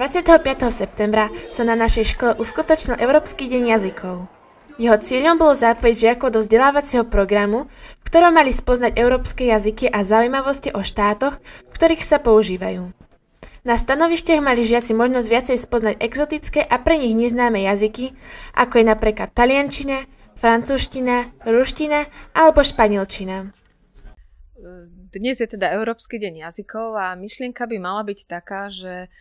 25. septembra sa na našej škole uskutočnil Európsky deň jazykov. Jeho cieľom bolo zapojiť žiakov do vzdelávacieho programu, v ktorom mali spoznať európske jazyky a zaujímavosti o štátoch, v ktorých sa používajú. Na stanovištiach mali žiaci možnosť viacej spoznať exotické a pre nich neznáme jazyky, ako je napríklad taliančina, francúzština, ruština alebo španielčina. Dnes je teda Európsky deň jazykov a myšlienka by mala byť taká, že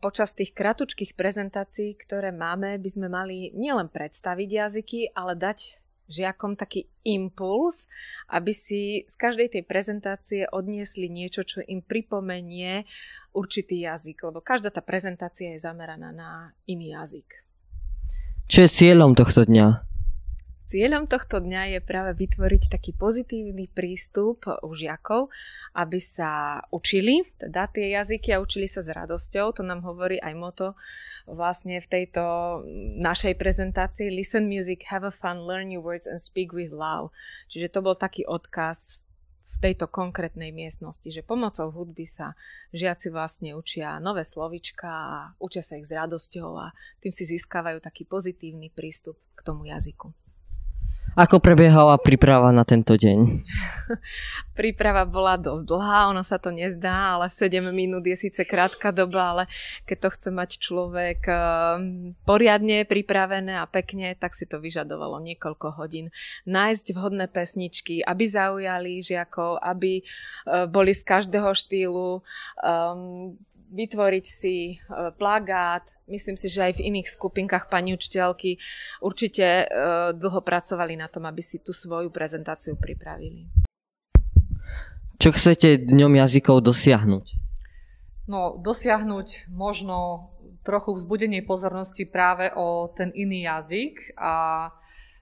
počas tých kratučkých prezentácií, ktoré máme, by sme mali nielen predstaviť jazyky, ale dať žiakom taký impuls, aby si z každej tej prezentácie odniesli niečo, čo im pripomenie určitý jazyk, lebo každá tá prezentácia je zameraná na iný jazyk. Čo je cieľom tohto dňa? Cieľom tohto dňa je práve vytvoriť taký pozitívny prístup u žiakov, aby sa učili, teda tie jazyky a učili sa s radosťou. To nám hovorí aj moto vlastne v tejto našej prezentácii Listen music, have a fun, learn new words and speak with love. Čiže to bol taký odkaz v tejto konkrétnej miestnosti, že pomocou hudby sa žiaci vlastne učia nové slovička a učia sa ich s radosťou a tým si získavajú taký pozitívny prístup k tomu jazyku. Ako prebiehala príprava na tento deň? príprava bola dosť dlhá, ono sa to nezdá, ale 7 minút je síce krátka doba, ale keď to chce mať človek eh, poriadne pripravené a pekne, tak si to vyžadovalo niekoľko hodín. Nájsť vhodné pesničky, aby zaujali žiakov, aby eh, boli z každého štýlu, um, vytvoriť si e, plagát. Myslím si, že aj v iných skupinkách pani učiteľky určite e, dlho pracovali na tom, aby si tú svoju prezentáciu pripravili. Čo chcete dňom jazykov dosiahnuť? No, dosiahnuť možno trochu vzbudenie pozornosti práve o ten iný jazyk a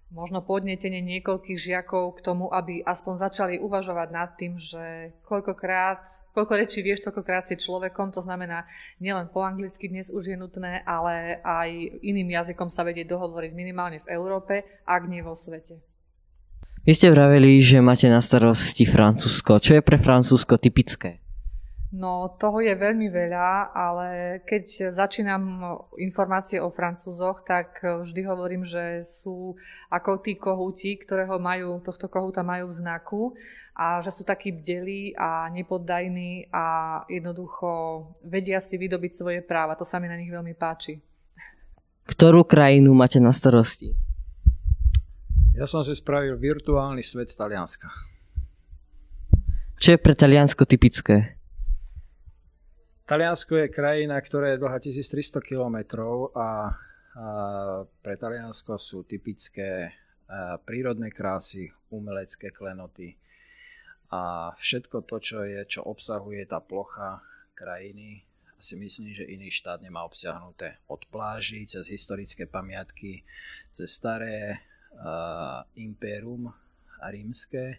možno podnetenie niekoľkých žiakov k tomu, aby aspoň začali uvažovať nad tým, že koľkokrát koľko rečí vieš, toľkokrát si človekom, to znamená nielen po anglicky dnes už je nutné, ale aj iným jazykom sa vedieť dohovoriť minimálne v Európe, ak nie vo svete. Vy ste vraveli, že máte na starosti Francúzsko. Čo je pre Francúzsko typické? No, toho je veľmi veľa, ale keď začínam informácie o Francúzoch, tak vždy hovorím, že sú ako tí kohúti, ktorého majú, tohto kohúta majú v znaku a že sú takí bdelí a nepoddajní a jednoducho vedia si vydobiť svoje práva. To sa mi na nich veľmi páči. Ktorú krajinu máte na starosti? Ja som si spravil virtuálny svet Talianska. Čo je pre Taliansko typické? Taliansko je krajina, ktorá je dlhá 1300 km a, a pre Taliansko sú typické prírodné krásy, umelecké klenoty, a všetko to, čo je, čo obsahuje tá plocha krajiny, si myslím, že iný štát nemá obsiahnuté od pláží, cez historické pamiatky, cez staré uh, impérum rímske.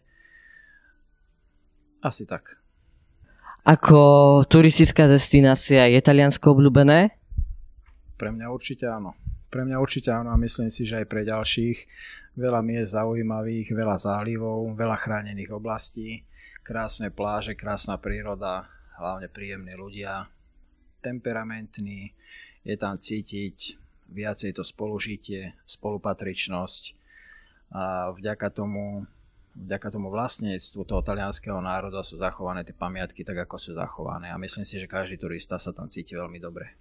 Asi tak. Ako turistická destinácia je Taliansko obľúbené? Pre mňa určite áno. Pre mňa určite áno a myslím si, že aj pre ďalších veľa miest zaujímavých, veľa zálivov, veľa chránených oblastí, krásne pláže, krásna príroda, hlavne príjemní ľudia, temperamentní, je tam cítiť viacej to spolužitie, spolupatričnosť a vďaka tomu, vďaka tomu vlastníctvu toho talianského národa sú zachované tie pamiatky tak, ako sú zachované a myslím si, že každý turista sa tam cíti veľmi dobre.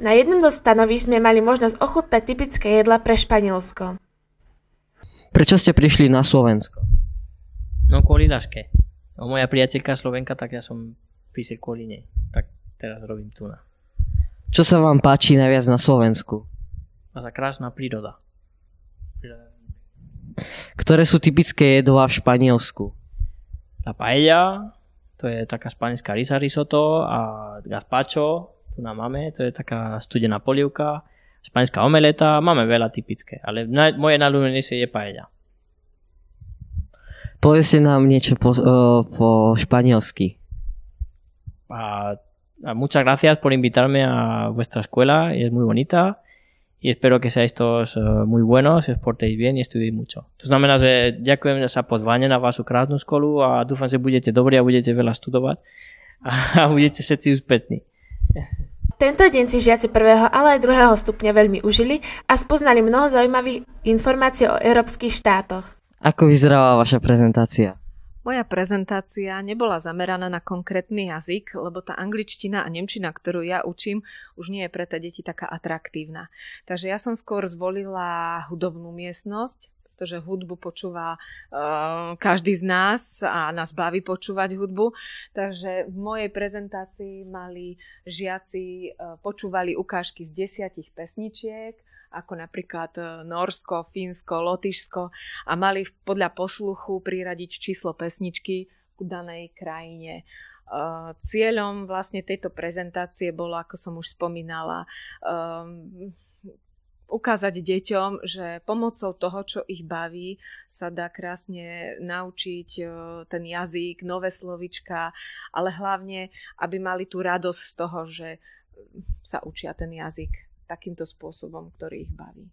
Na jednom zo stanovísk sme mali možnosť ochutnať typické jedla pre Španielsko. Prečo ste prišli na Slovensko? No kvôli Daške. No, moja priateľka Slovenka, tak ja som písal kvôli nej. Tak teraz robím tu na. Čo sa vám páči najviac na Slovensku? A za krásna príroda. Ktoré sú typické jedlá v Španielsku? La paella, to je taká španielská risa risotto a gazpacho, tu nám máme, to je taká studená polievka španielská omeleta, máme veľa typické, ale na, moje najľúbenejšie je paella. Povedzte nám niečo po, uh, po španielsky. A, a muchas gracias por invitarme a vuestra escuela, es muy bonita y espero que seáis todos uh, muy buenos, os portéis bien y estudiéis mucho. To znamená, že ďakujem za pozvanie na vašu krásnu školu a dúfam, že budete dobrí a budete veľa študovať a budete všetci úspešní. Tento deň si žiaci prvého, ale aj druhého stupňa veľmi užili a spoznali mnoho zaujímavých informácií o európskych štátoch. Ako vyzerala vaša prezentácia? Moja prezentácia nebola zameraná na konkrétny jazyk, lebo tá angličtina a nemčina, ktorú ja učím, už nie je pre tie deti taká atraktívna. Takže ja som skôr zvolila hudobnú miestnosť, pretože hudbu počúva uh, každý z nás a nás baví počúvať hudbu. Takže v mojej prezentácii mali žiaci, uh, počúvali ukážky z desiatich pesničiek, ako napríklad e, Norsko, Fínsko, Lotyšsko a mali podľa posluchu priradiť číslo pesničky k danej krajine. Cieľom vlastne tejto prezentácie bolo, ako som už spomínala, ukázať deťom, že pomocou toho, čo ich baví, sa dá krásne naučiť ten jazyk, nové slovička, ale hlavne, aby mali tú radosť z toho, že sa učia ten jazyk takýmto spôsobom, ktorý ich baví.